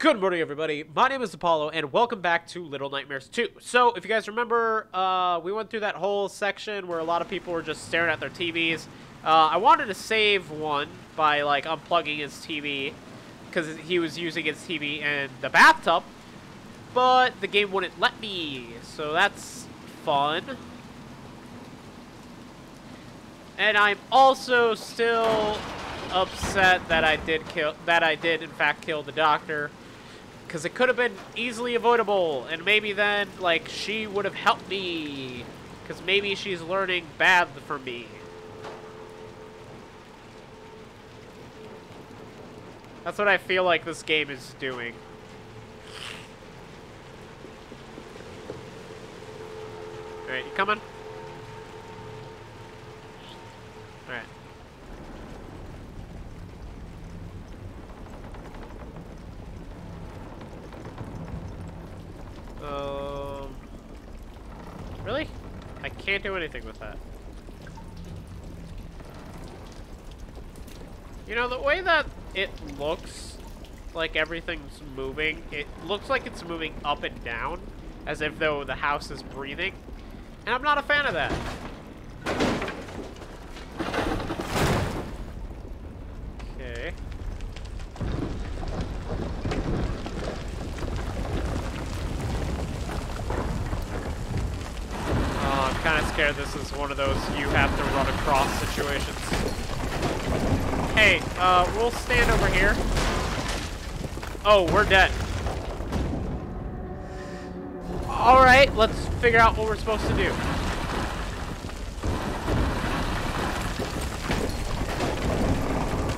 Good morning, everybody. My name is Apollo, and welcome back to Little Nightmares 2. So, if you guys remember, uh, we went through that whole section where a lot of people were just staring at their TVs. Uh, I wanted to save one by, like, unplugging his TV, because he was using his TV in the bathtub, but the game wouldn't let me, so that's fun. And I'm also still upset that I did kill, that I did, in fact, kill the doctor because it could have been easily avoidable, and maybe then, like, she would have helped me, because maybe she's learning bad from me. That's what I feel like this game is doing. Alright, you coming? Alright. Um, really? I can't do anything with that. You know, the way that it looks like everything's moving, it looks like it's moving up and down, as if though the house is breathing. And I'm not a fan of that. Okay. Oh, This is one of those you have to run across situations. Hey, uh, we'll stand over here. Oh, we're dead. Alright, let's figure out what we're supposed to do.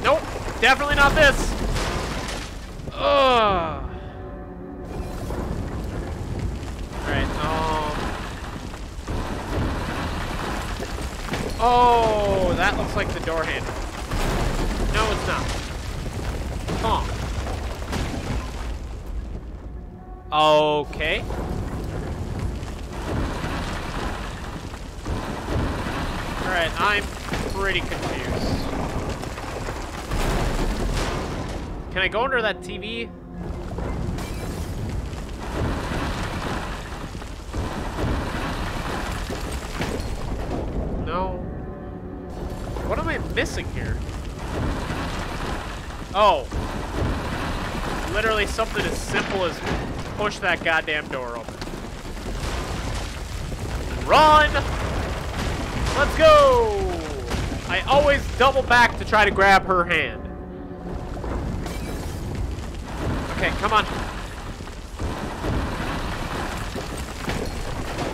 Nope, definitely not this. Ugh. Oh, that looks like the door handle. No, it's not. Huh. Okay. Alright, I'm pretty confused. Can I go under that TV? Missing here? Oh. Literally something as simple as push that goddamn door open. Run! Let's go! I always double back to try to grab her hand. Okay, come on.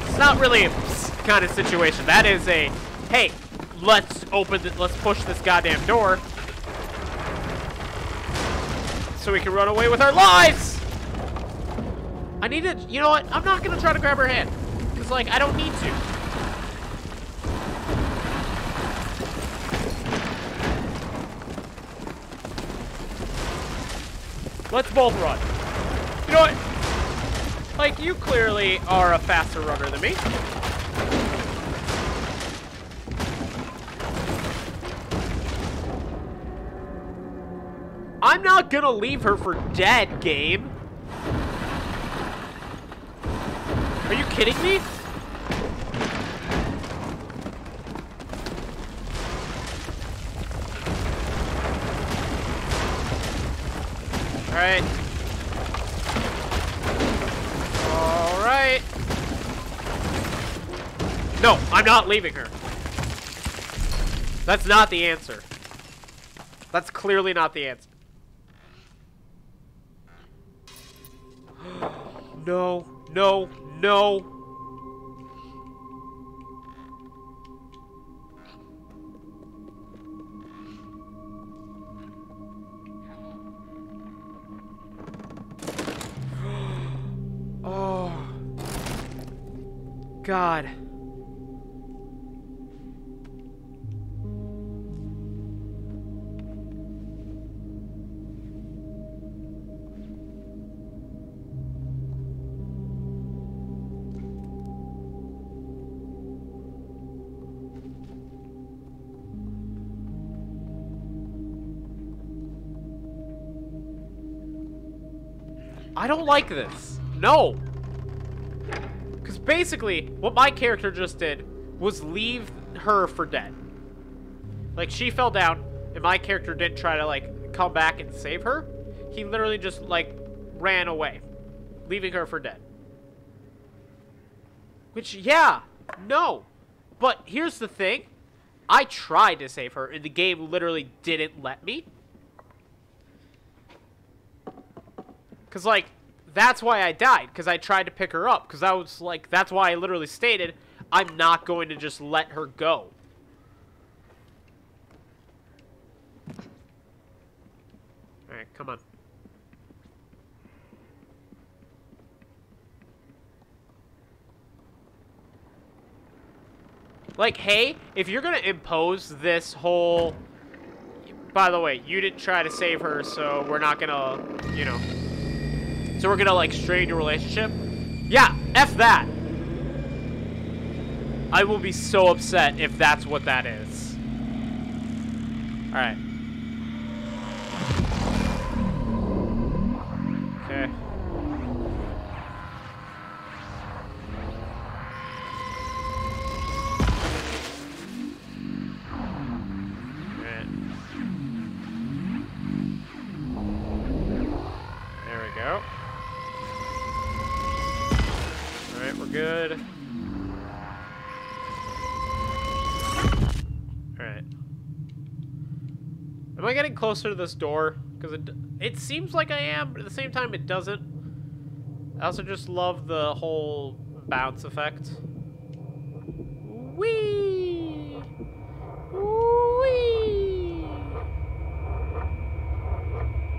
It's not really a kind of situation. That is a, hey, let's open, the, let's push this goddamn door so we can run away with our lives. I need to, you know what? I'm not gonna try to grab her hand because, like, I don't need to. Let's both run. You know what? Like, you clearly are a faster runner than me. I'm not gonna leave her for dead, game. Are you kidding me? Alright. Alright. No, I'm not leaving her. That's not the answer. That's clearly not the answer. No, no, no. oh. God. I don't like this. No. Because basically, what my character just did was leave her for dead. Like, she fell down, and my character didn't try to, like, come back and save her. He literally just, like, ran away, leaving her for dead. Which, yeah, no. But here's the thing. I tried to save her, and the game literally didn't let me. Because, like, that's why I died. Because I tried to pick her up. Because I was, like, that's why I literally stated, I'm not going to just let her go. Alright, come on. Like, hey, if you're gonna impose this whole... By the way, you didn't try to save her, so we're not gonna, you know... So we're gonna, like, strain your relationship? Yeah, F that! I will be so upset if that's what that is. Alright. Closer to this door? Because it, it seems like I am, but at the same time it doesn't. I also just love the whole bounce effect. Whee! Whee!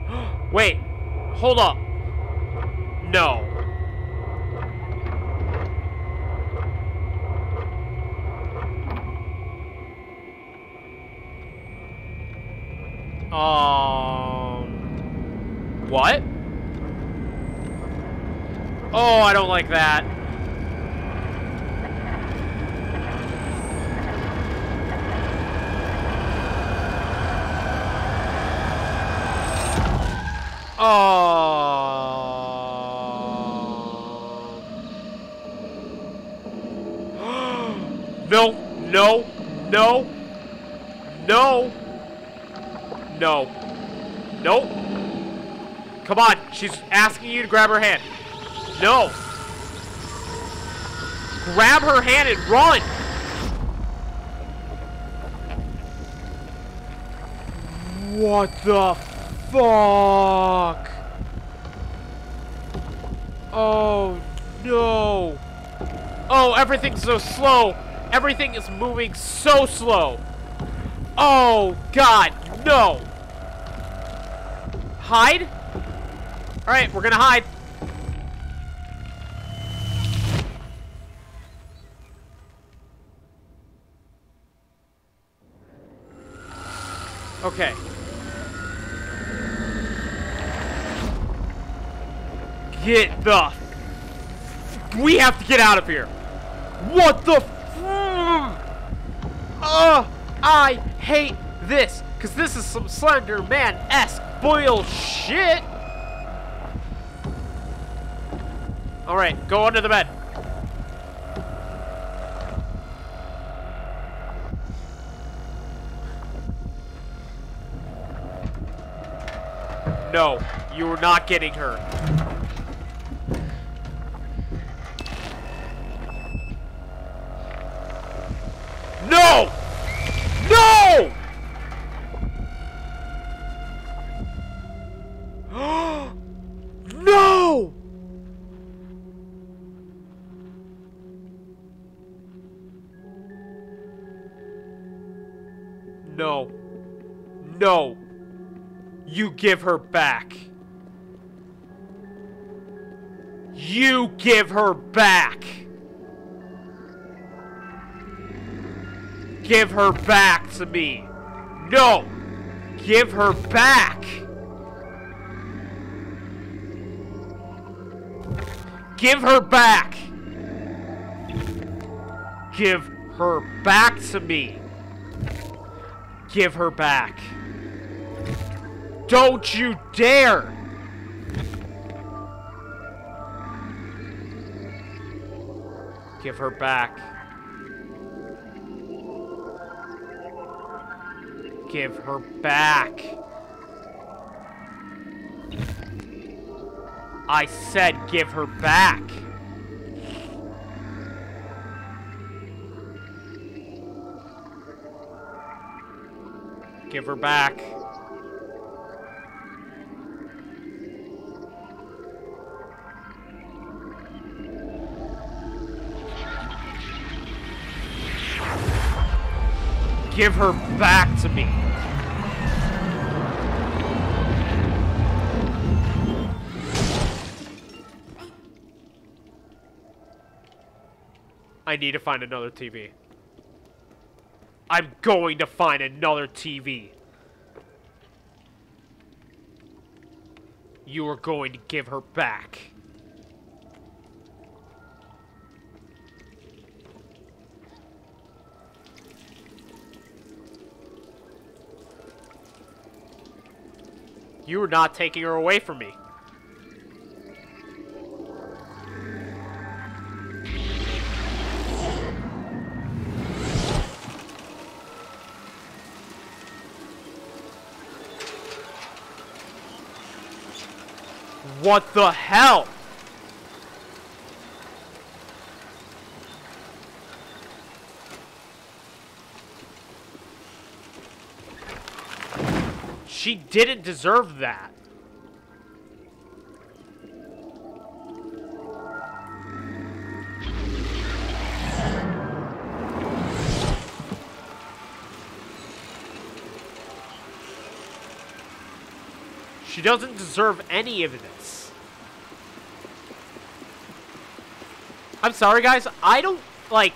Wait, hold up. No. Um. What? Oh, I don't like that. Oh. no, no, no, no. No. Nope. Come on. She's asking you to grab her hand. No. Grab her hand and run. What the fuck? Oh, no. Oh, everything's so slow. Everything is moving so slow. Oh, God, no. Hide? Alright, we're gonna hide. Okay. Get the... We have to get out of here. What the... Oh, I hate this. Because this is some Slender Man-esque bullshit. Alright, go under the bed. No, you are not getting her. Give her back. You give her back. Give her back to me. No. Give her back. Give her back. Give her back to me. Give her back. Don't you dare! Give her back. Give her back. I said give her back. Give her back. Give her back to me. I need to find another TV. I'm going to find another TV. You are going to give her back. You are not taking her away from me. What the hell? She didn't deserve that. She doesn't deserve any of this. I'm sorry, guys. I don't, like,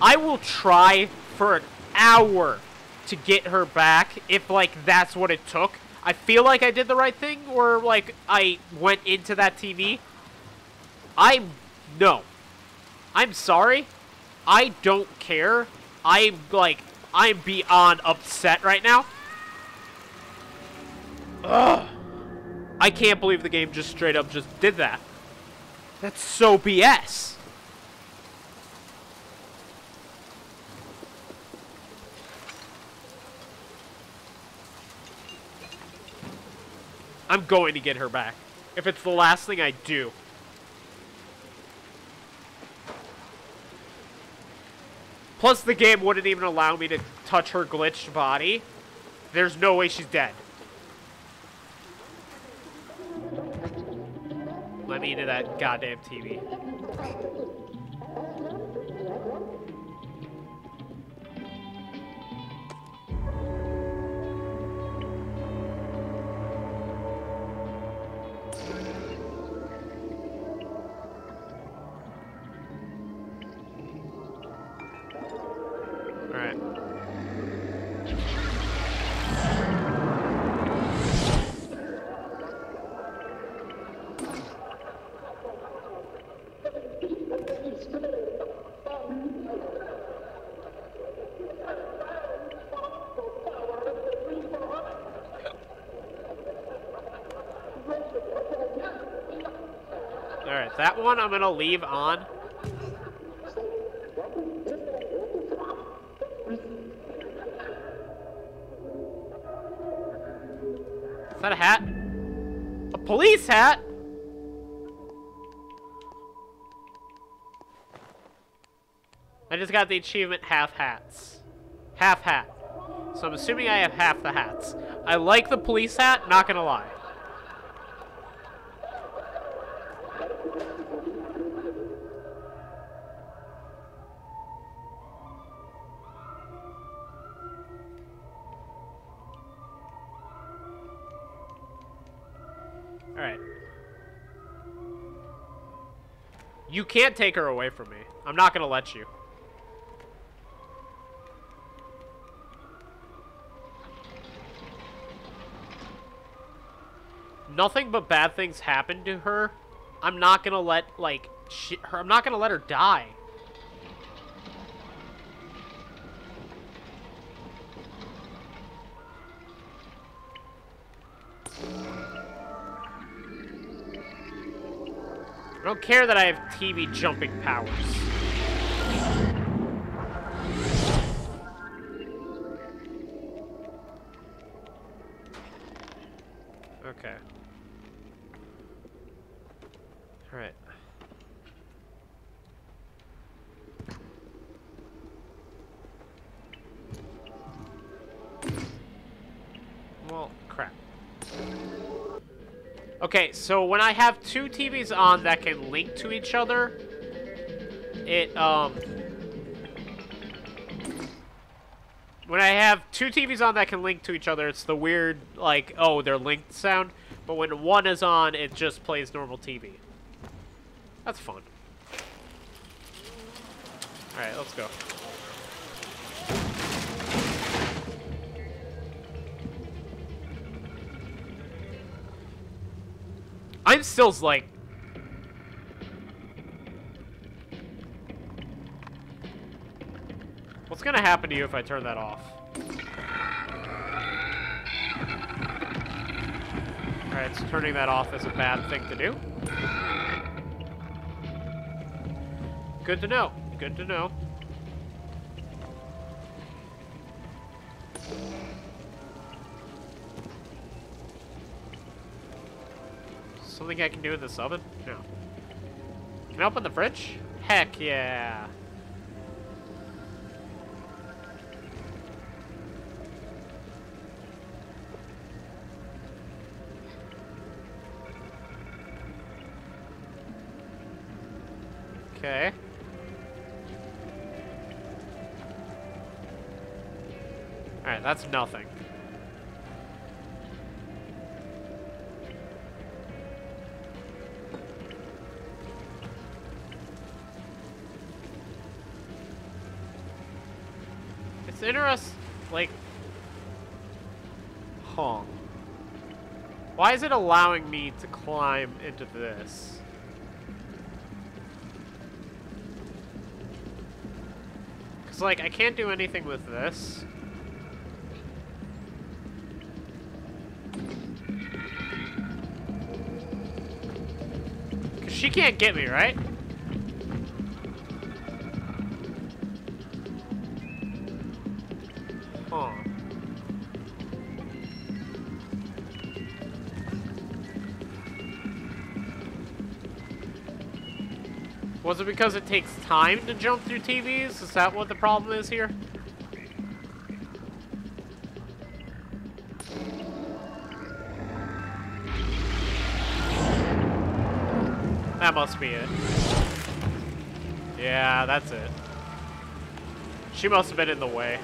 I will try for an hour to get her back if, like, that's what it took. I feel like I did the right thing, or, like, I went into that TV. I'm, no. I'm sorry. I don't care. I'm, like, I'm beyond upset right now. Ugh. I can't believe the game just straight up just did that. That's so BS. I'm going to get her back. If it's the last thing I do. Plus, the game wouldn't even allow me to touch her glitched body. There's no way she's dead. Let me into that goddamn TV. One I'm gonna leave on. Is that a hat? A police hat? I just got the achievement half hats. Half hat. So I'm assuming I have half the hats. I like the police hat, not gonna lie. Can't take her away from me. I'm not gonna let you. Nothing but bad things happen to her. I'm not gonna let, like, she, her, I'm not gonna let her die. I don't care that I have TV jumping powers. Okay, so when I have two TVs on that can link to each other, it, um... When I have two TVs on that can link to each other, it's the weird, like, oh, they're linked sound. But when one is on, it just plays normal TV. That's fun. Alright, let's go. I'm still like What's gonna happen to you if I turn that off? Alright, so turning that off is a bad thing to do. Good to know. Good to know. Something I can do in this oven? No. Can I open the fridge? Heck yeah. Okay. Alright, that's nothing. It's interesting, like... Huh. Why is it allowing me to climb into this? Because, like, I can't do anything with this. Because she can't get me, right? Was it because it takes time to jump through TVs? Is that what the problem is here? That must be it. Yeah, that's it. She must have been in the way.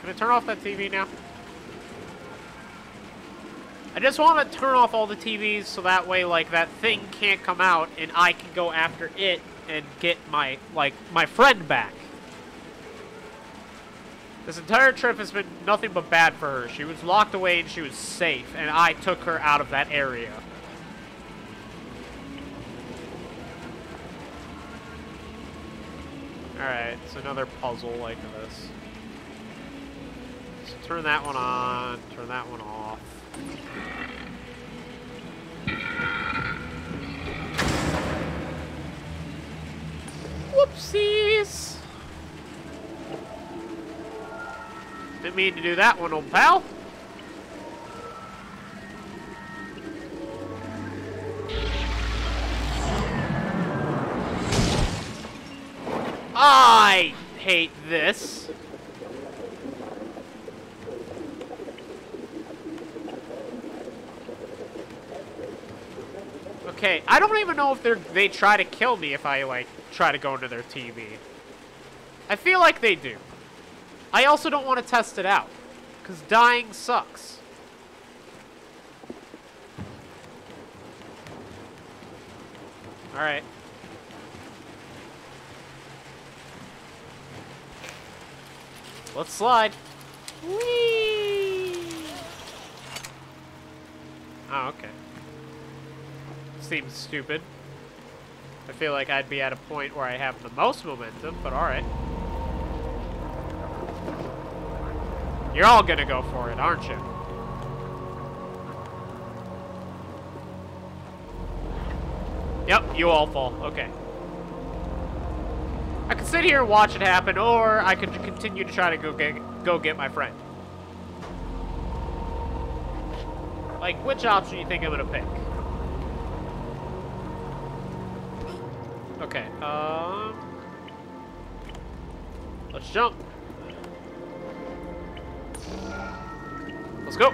Can I turn off that TV now? I just want to turn off all the TVs so that way, like, that thing can't come out and I can go after it and get my, like, my friend back. This entire trip has been nothing but bad for her. She was locked away and she was safe, and I took her out of that area. Alright, it's another puzzle like this. So turn that one on, turn that one off. Whoopsies! Didn't mean to do that one, old pal. I hate this. Okay, I don't even know if they they try to kill me if I, like, try to go into their TV. I feel like they do. I also don't want to test it out, because dying sucks. Alright. Let's slide. Whee! Oh, okay. Seems stupid. I feel like I'd be at a point where I have the most momentum, but alright. You're all gonna go for it, aren't you? Yep, you all fall. Okay. I could sit here and watch it happen, or I could continue to try to go get go get my friend. Like, which option do you think I'm gonna pick? Okay, um... Let's jump. Let's go.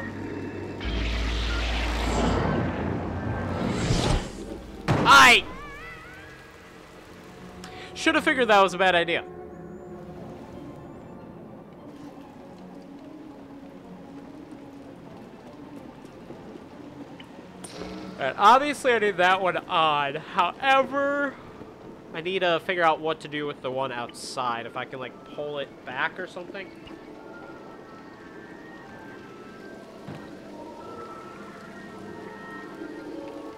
I should have figured that was a bad idea. Alright, obviously I need that one odd. However, I need to figure out what to do with the one outside. If I can, like, pull it back or something.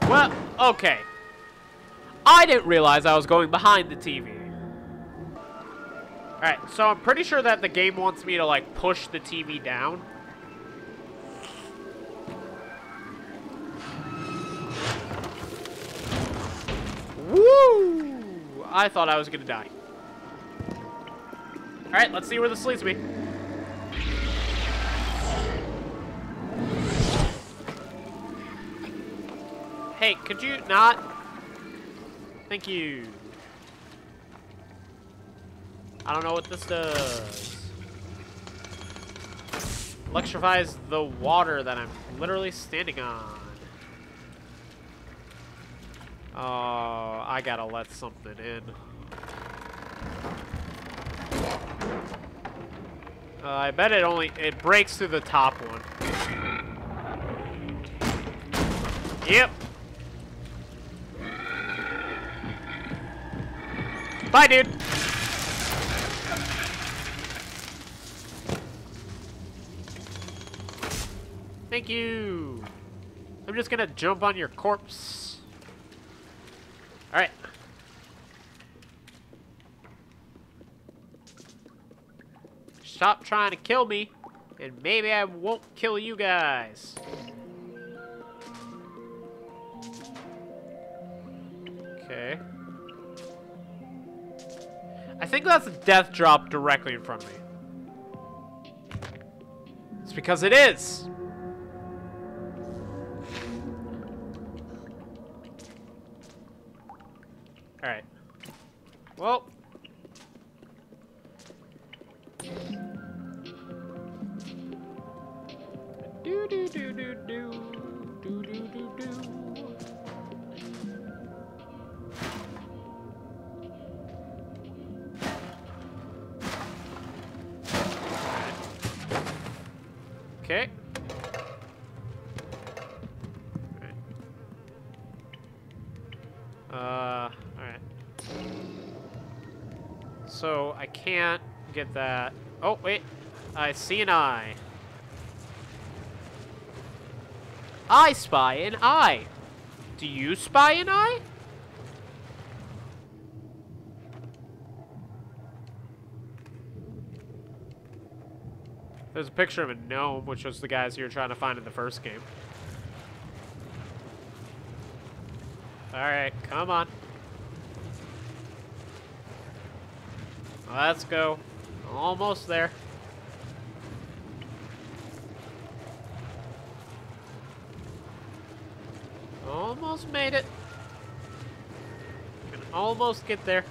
Well, okay. I didn't realize I was going behind the TV. Alright, so I'm pretty sure that the game wants me to, like, push the TV down. Woo! I thought I was gonna die. Alright, let's see where this leads me. Hey, could you not? Thank you. I don't know what this does. Electrifies the water that I'm literally standing on. Oh, I gotta let something in. Uh, I bet it only, it breaks through the top one. Yep. Bye, dude. Thank you. I'm just gonna jump on your corpse. Alright. Stop trying to kill me, and maybe I won't kill you guys. Okay. I think that's a death drop directly in front of me. It's because it is. Get that. Oh, wait. I see an eye. I spy an eye. Do you spy an eye? There's a picture of a gnome, which was the guys you were trying to find in the first game. Alright, come on. Let's go. Almost there. Almost made it. Can almost get there.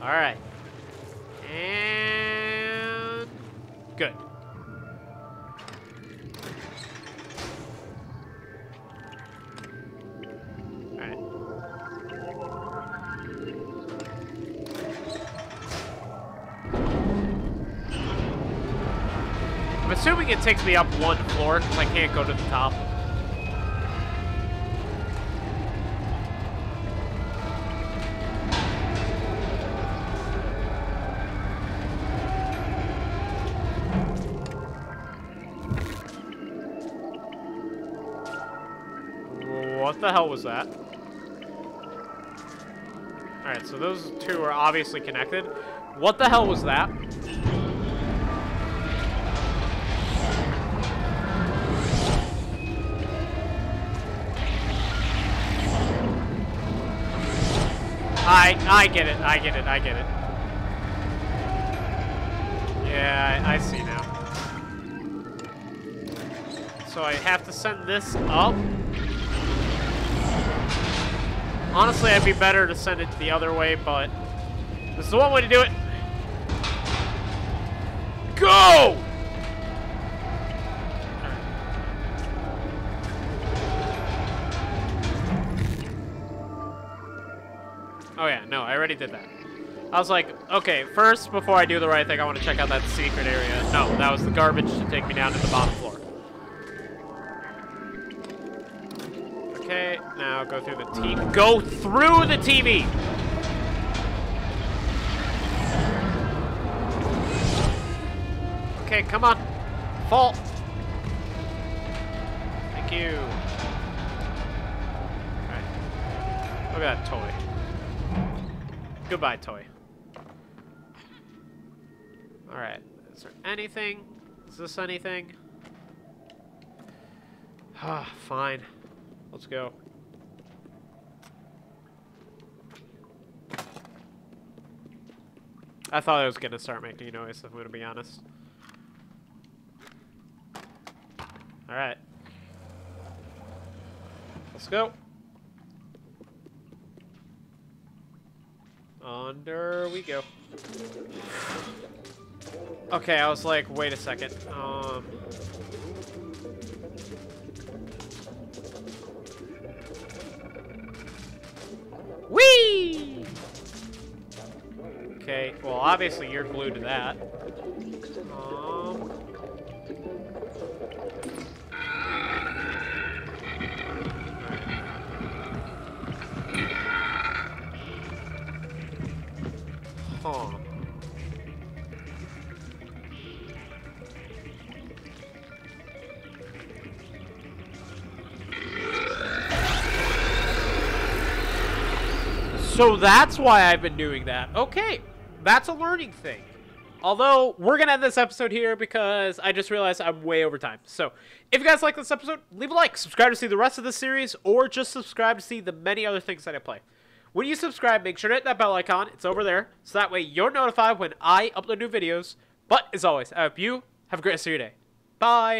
Alright. And... Good. Assuming it takes me up one floor because I can't go to the top. What the hell was that? Alright, so those two are obviously connected. What the hell was that? I I get it, I get it, I get it. Yeah, I, I see now. So I have to send this up. Honestly, I'd be better to send it the other way, but this is the one way to do it. Go! Already did that. I was like, okay, first, before I do the right thing, I want to check out that secret area. No, that was the garbage to take me down to the bottom floor. Okay, now go through the TV. Go through the TV! Okay, come on. Fall. Thank you. Alright. Look at that toy. Goodbye, toy. Alright. Is there anything? Is this anything? Ah, fine. Let's go. I thought I was gonna start making noise, if I'm gonna be honest. Alright. Let's go. Under we go. Okay, I was like, wait a second. Um... Whee! Okay, well, obviously you're glued to that. So that's why I've been doing that. Okay, that's a learning thing. Although, we're going to end this episode here because I just realized I'm way over time. So, if you guys like this episode, leave a like, subscribe to see the rest of the series, or just subscribe to see the many other things that I play. When you subscribe, make sure to hit that bell icon. It's over there. So that way you're notified when I upload new videos. But, as always, I hope you have a great rest of your day. Bye!